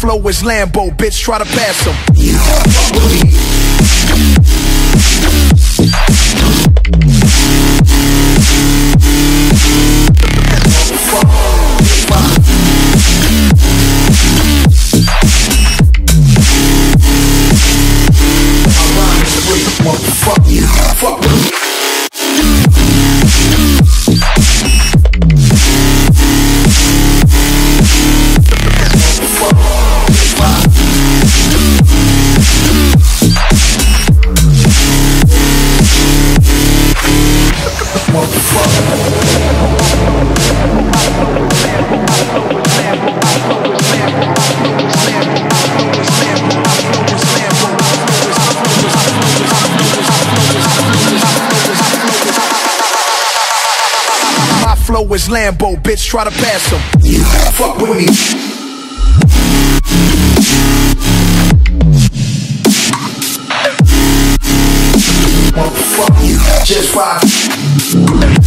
flow is Lambo, bitch, try to pass him. Flow is Lambo, bitch, try to pass him. Fuck with me. Fuck you, just five.